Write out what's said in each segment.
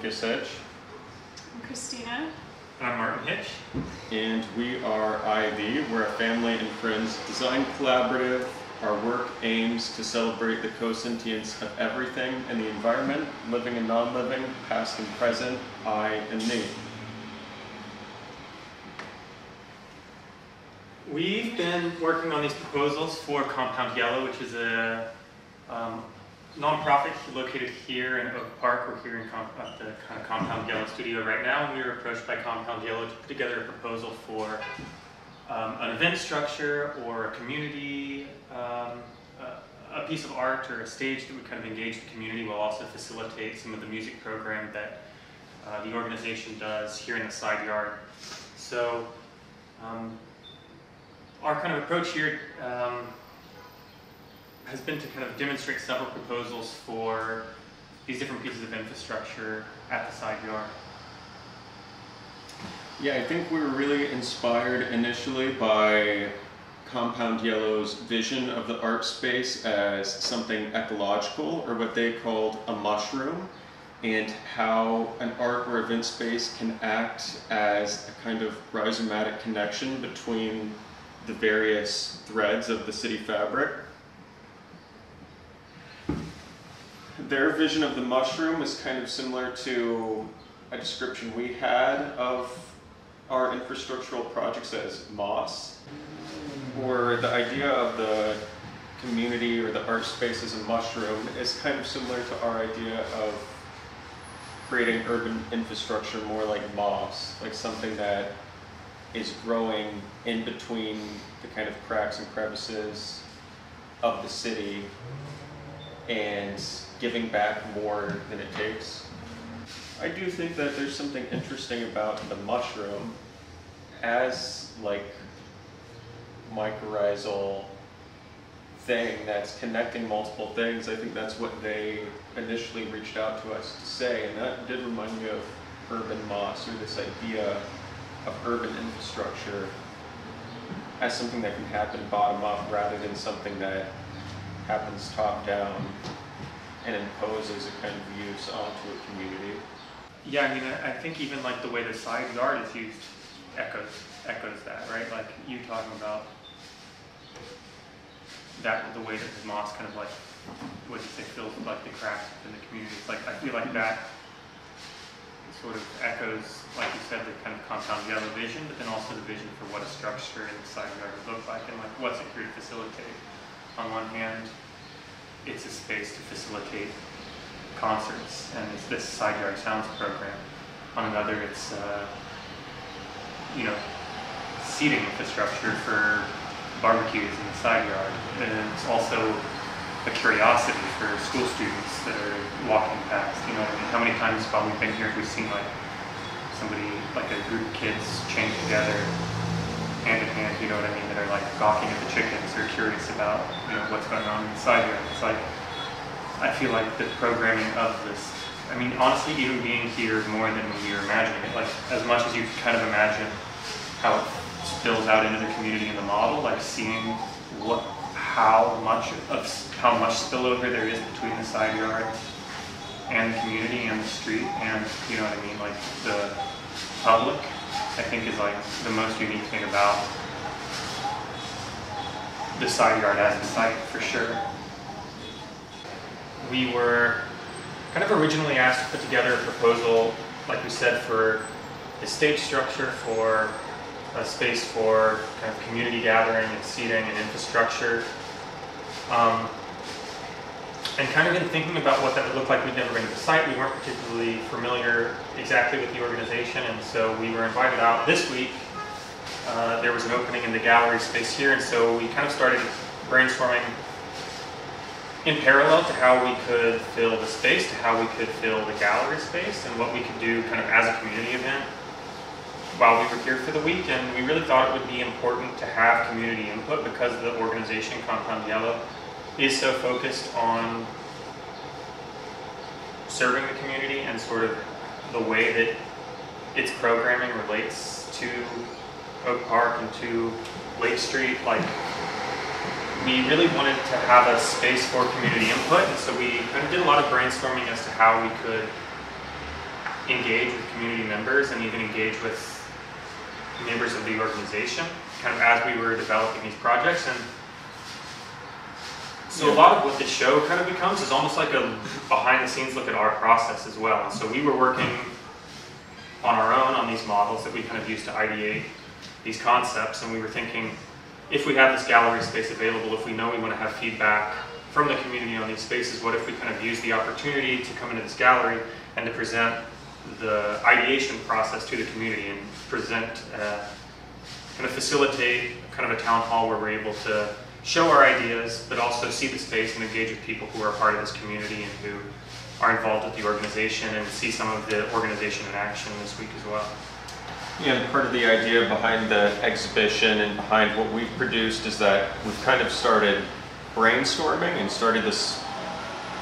Hi, I'm Lucas Hedge, I'm Christina. And I'm Martin Hitch. and we are I/Thee. We're a family and friends design collaborative. Our work aims to celebrate the co-sentience of everything in the environment, living and non-living, past and present, I and me. We've been working on these proposals for Compound Yellow, which is a um, nonprofit located here in Oak Park. We're here in at the kind of Compound Yellow studio right now, and we were approached by Compound Yellow to put together a proposal for um, an event structure or a community, um, a, a piece of art or a stage that would kind of engage the community while also facilitate some of the music program that uh, the organization does here in the side yard. So. Um, our kind of approach here um, has been to kind of demonstrate several proposals for these different pieces of infrastructure at the side yard. Yeah, I think we were really inspired initially by Compound Yellow's vision of the art space as something ecological, or what they called a mushroom, and how an art or event space can act as a kind of rhizomatic connection between the various threads of the city fabric. Their vision of the mushroom is kind of similar to a description we had of our infrastructural projects as moss, or the idea of the community or the art space as a mushroom is kind of similar to our idea of creating urban infrastructure more like moss, like something that is growing in between the kind of cracks and crevices of the city and giving back more than it takes. I do think that there's something interesting about the mushroom as like mycorrhizal thing that's connecting multiple things. I think that's what they initially reached out to us to say, and that did remind me of urban moss or this idea of urban infrastructure as something that can happen bottom up rather than something that happens top down and imposes a kind of use onto a community. Yeah, I mean, I think even like the way the side yard is used echoes echoes that, right? Like you talking about that, the way that the moss kind of like, what you fills like the cracks in the community. It's like I feel like that sort of echoes, like you said, the kind of compound yellow vision, but then also the vision for what a structure in the side yard would look like and like what's it to facilitate. On one hand, a space to facilitate concerts and it's this side yard sounds program. On another, it's uh, you know seating infrastructure for barbecues in the side yard, and it's also a curiosity for school students that are walking past. You know, what I mean, how many times while we've been here have we seen like somebody, like a group of kids, chained together, hand in hand. You know what I mean? That are like gawking at the chickens or curious about you know what's going on in the side yard. It's like I feel like the programming of this. I mean, honestly, even being here more than we were imagining it. Like as much as you can kind of imagine how it spills out into the community and the model, like seeing what how much of how much spillover there is between the side yard and the community and the street and you know what I mean like the public I think is like the most unique thing about the side yard as a site for sure we were kind of originally asked to put together a proposal like we said for a stage structure for a space for kind of community gathering and seating and infrastructure. Um, and kind of in thinking about what that would look like, we'd never been to the site. We weren't particularly familiar exactly with the organization, and so we were invited out this week. Uh, there was an opening in the gallery space here, and so we kind of started brainstorming in parallel to how we could fill the space, to how we could fill the gallery space, and what we could do kind of as a community event while we were here for the week, and we really thought it would be important to have community input because the organization Compound Yellow is so focused on serving the community and sort of the way that its programming relates to Oak Park and to Lake Street. Like, we really wanted to have a space for community input, and so we kind of did a lot of brainstorming as to how we could engage with community members and even engage with members of the organization, kind of as we were developing these projects. And so a lot of what the show kind of becomes is almost like a behind the scenes look at our process as well. And so we were working on our own on these models that we kind of used to ideate these concepts. And we were thinking, if we have this gallery space available, if we know we want to have feedback from the community on these spaces, what if we kind of use the opportunity to come into this gallery and to present the ideation process to the community and present, uh, kind of facilitate kind of a town hall where we're able to show our ideas, but also see the space and engage with people who are part of this community and who are involved with the organization and see some of the organization in action this week as well. Yeah, and part of the idea behind the exhibition and behind what we've produced is that we've kind of started brainstorming and started this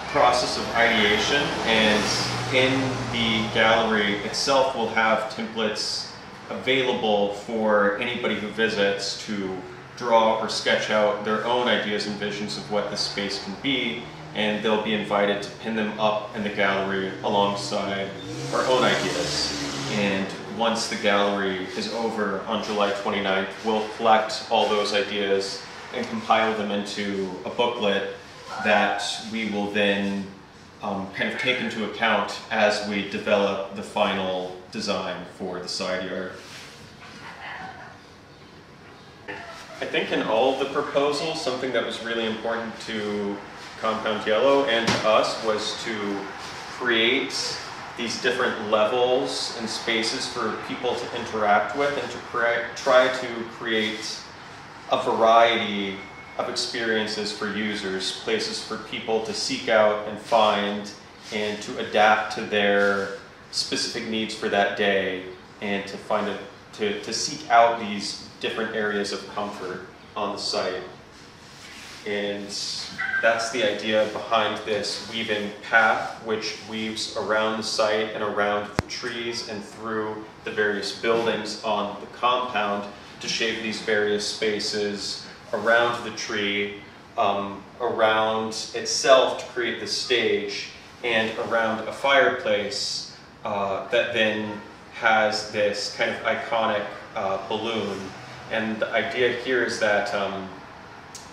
process of ideation. And in the gallery itself, we'll have templates available for anybody who visits to draw or sketch out their own ideas and visions of what the space can be. And they'll be invited to pin them up in the gallery alongside our own ideas. And once the gallery is over on July 29th, we'll collect all those ideas and compile them into a booklet that we will then um, kind of take into account as we develop the final design for the side yard. I think in all of the proposals, something that was really important to Compound Yellow and to us was to create these different levels and spaces for people to interact with and to try to create a variety of experiences for users, places for people to seek out and find and to adapt to their specific needs for that day and to find a, to, to seek out these different areas of comfort on the site. And that's the idea behind this weaving path, which weaves around the site and around the trees and through the various buildings on the compound to shape these various spaces around the tree, um, around itself to create the stage, and around a fireplace uh, that then has this kind of iconic uh, balloon. And the idea here is that um,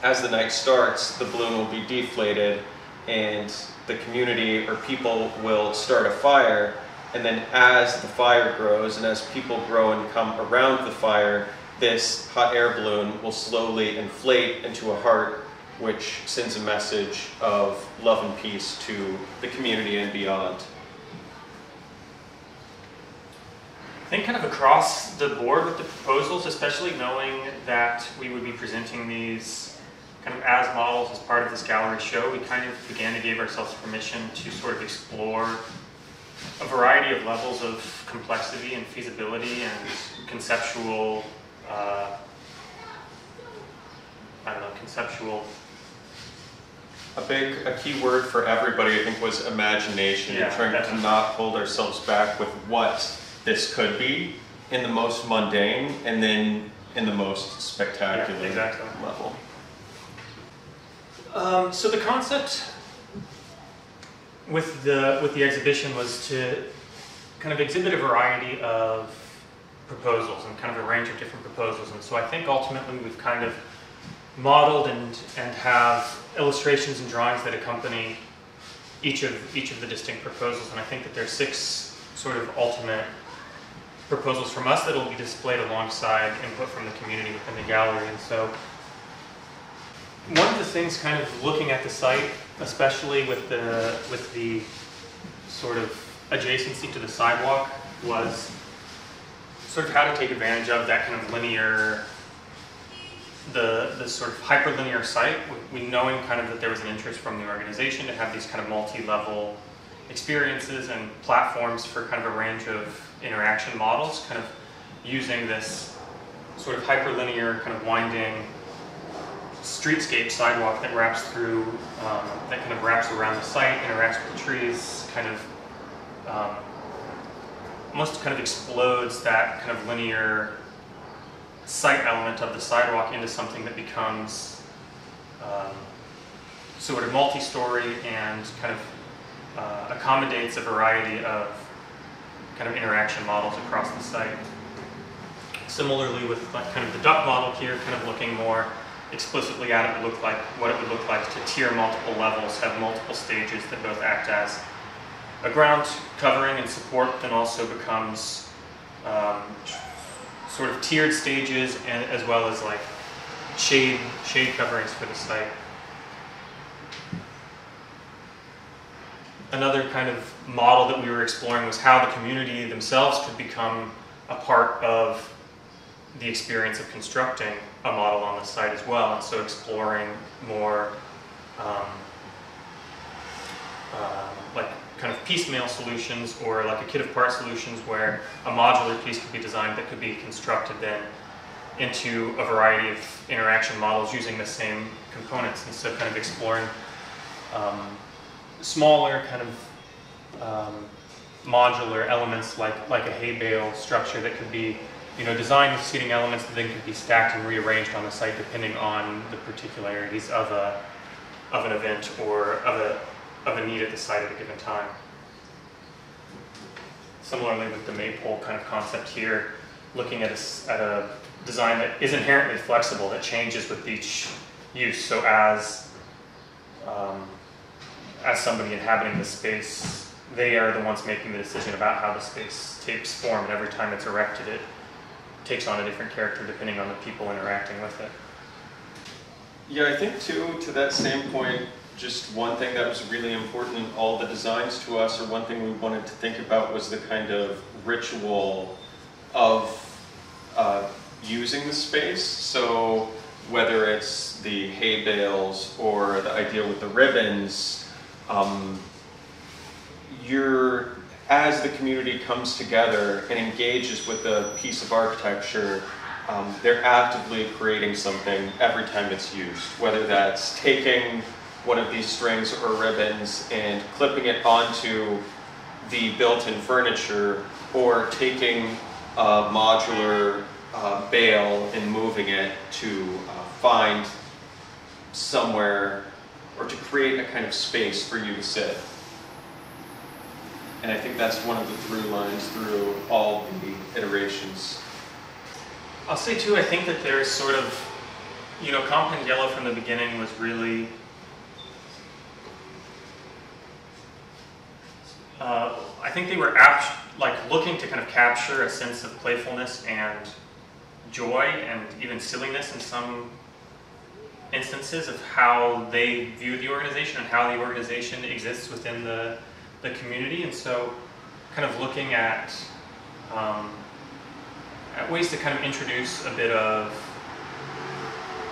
as the night starts, the balloon will be deflated and the community or people will start a fire. And then as the fire grows and as people grow and come around the fire, this hot air balloon will slowly inflate into a heart which sends a message of love and peace to the community and beyond. I think kind of across the board with the proposals, especially knowing that we would be presenting these kind of as models as part of this gallery show, we kind of began to give ourselves permission to sort of explore a variety of levels of complexity and feasibility and conceptual uh, I don't know, conceptual. A big, a key word for everybody, I think, was imagination. Yeah, trying definitely. to not hold ourselves back with what this could be in the most mundane and then in the most spectacular Yeah, exactly. level. Um, so the concept with the with the exhibition was to kind of exhibit a variety of proposals and kind of a range of different proposals. And so I think ultimately we've kind of modeled and and have illustrations and drawings that accompany each of each of the distinct proposals. And I think that there's six sort of ultimate proposals from us that will be displayed alongside input from the community within the gallery. And so one of the things kind of looking at the site, especially with the with the sort of adjacency to the sidewalk, was sort of how to take advantage of that kind of linear, the the sort of hyperlinear site. We we knowing kind of that there was an interest from the organization to have these kind of multi-level experiences and platforms for kind of a range of interaction models, kind of using this sort of hyperlinear kind of winding streetscape sidewalk that wraps through, um, that kind of wraps around the site, interacts with the trees, kind of um, almost kind of explodes that kind of linear site element of the sidewalk into something that becomes um, sort of multi-story and kind of uh, accommodates a variety of kind of interaction models across the site. Similarly with kind of the duck model here, kind of looking more explicitly at it would look like what it would look like to tier multiple levels, have multiple stages that both act as a ground covering and support, then also becomes um, sort of tiered stages and as well as like shade shade coverings for the site. Another kind of model that we were exploring was how the community themselves could become a part of the experience of constructing a model on the site as well, and so exploring more um, uh, like kind of piecemeal solutions or like a kit of parts solutions where a modular piece could be designed that could be constructed then into a variety of interaction models using the same components, and so kind of exploring um, smaller kind of um, modular elements like like a hay bale structure that could be you know, designed with seating elements that then could be stacked and rearranged on the site depending on the particularities of a of an event or of a of a need at the site at a given time. Similarly with the maypole kind of concept here, looking at a, at a design that is inherently flexible, that changes with each use. So as um, as somebody inhabiting the space, they are the ones making the decision about how the space takes form, and every time it's erected, it takes on a different character depending on the people interacting with it. Yeah, I think too, to that same point, just one thing that was really important in all the designs to us, or one thing we wanted to think about was the kind of ritual of uh, using the space. So whether it's the hay bales or the idea with the ribbons, um, you're as the community comes together and engages with a piece of architecture, um, they're actively creating something every time it's used, whether that's taking one of these strings or ribbons and clipping it onto the built-in furniture or taking a modular uh, bale and moving it to uh, find somewhere or to create a kind of space for you to sit. And I think that's one of the through lines through all the iterations. I'll say too, I think that there's sort of, you know, Compound Yellow from the beginning was really, uh, I think they were like looking to kind of capture a sense of playfulness and joy and even silliness in some instances of how they view the organization and how the organization exists within the the community, and so kind of looking at, um, at ways to kind of introduce a bit of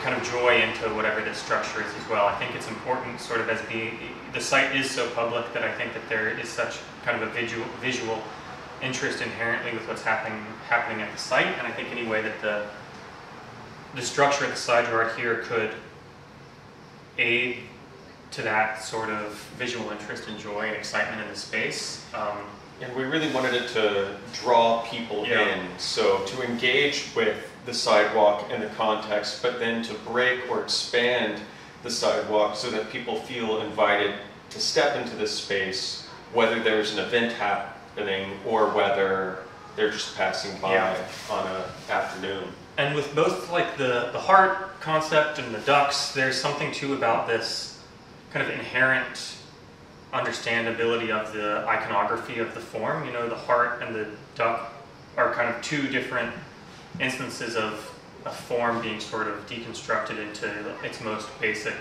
kind of joy into whatever this structure is as well. I think it's important, sort of as being the site is so public that I think that there is such kind of a visual visual interest inherently with what's happening happening at the site, and I think any way that the the structure at the side yard here could aid to that sort of visual interest and joy and excitement in the space. Um, and we really wanted it to draw people yeah. in, so to engage with the sidewalk and the context, but then to break or expand the sidewalk so that people feel invited to step into this space, whether there's an event happening or whether they're just passing by yeah. on an afternoon. And with both like the, the heart concept and the ducks, there's something too about this kind of inherent understandability of the iconography of the form. You know, the heart and the duck are kind of two different instances of a form being sort of deconstructed into its most basic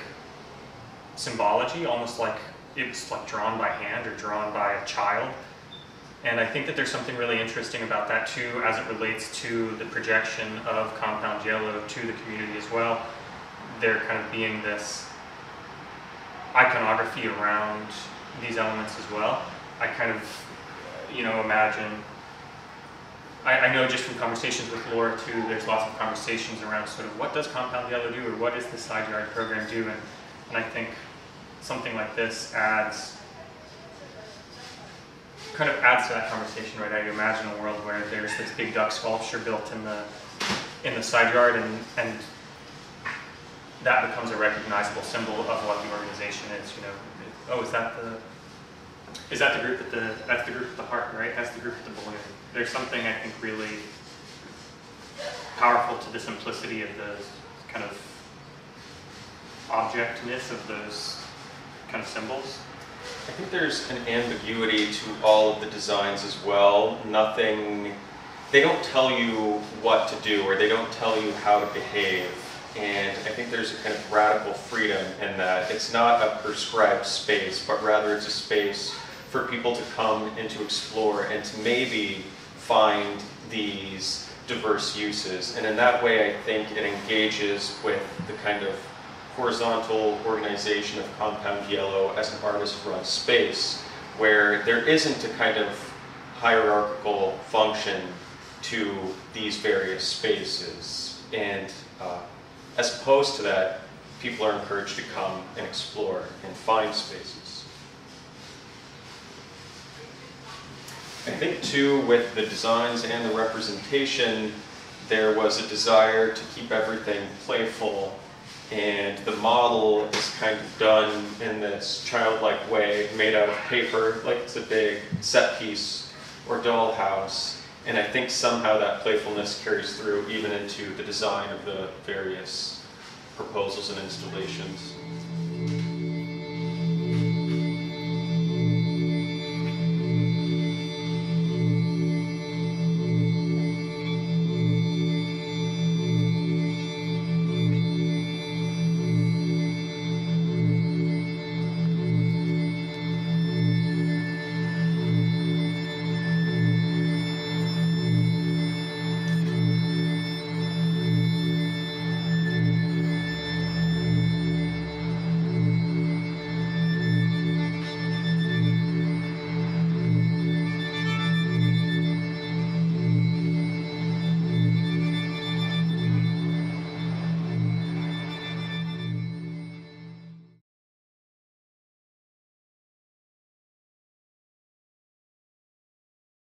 symbology, almost like it's like drawn by hand or drawn by a child. And I think that there's something really interesting about that too as it relates to the projection of compound yellow to the community as well. There kind of being this iconography around these elements as well. I kind of, you know, imagine. I, I, know just from conversations with Laura too, there's lots of conversations around sort of what does Compound Yellow do or what does the side yard program do, and, and I think something like this adds kind of adds to that conversation, right? I imagine a world where there's this big duck sculpture built in the in the side yard, and and that becomes a recognizable symbol of what the organization is. You know, oh, is that the Is that the group at the, that's the group at the heart, right? That's the group at the balloon. There's something I think really powerful to the simplicity of the kind of objectness of those kind of symbols. I think there's an ambiguity to all of the designs as well. Nothing, they don't tell you what to do or they don't tell you how to behave. And I think there's a kind of radical freedom in that. It's not a prescribed space, but rather it's a space for people to come and to explore and to maybe find these diverse uses. And in that way, I think it engages with the kind of horizontal organization of Compound Yellow as an artist-run space, where there isn't a kind of hierarchical function to these various spaces. And uh, as opposed to that, people are encouraged to come and explore and find spaces. I think too, with the designs and the representation, there was a desire to keep everything playful and the model is kind of done in this childlike way, made out of paper, like it's a big set piece or dollhouse. And I think somehow that playfulness carries through even into the design of the various proposals and installations.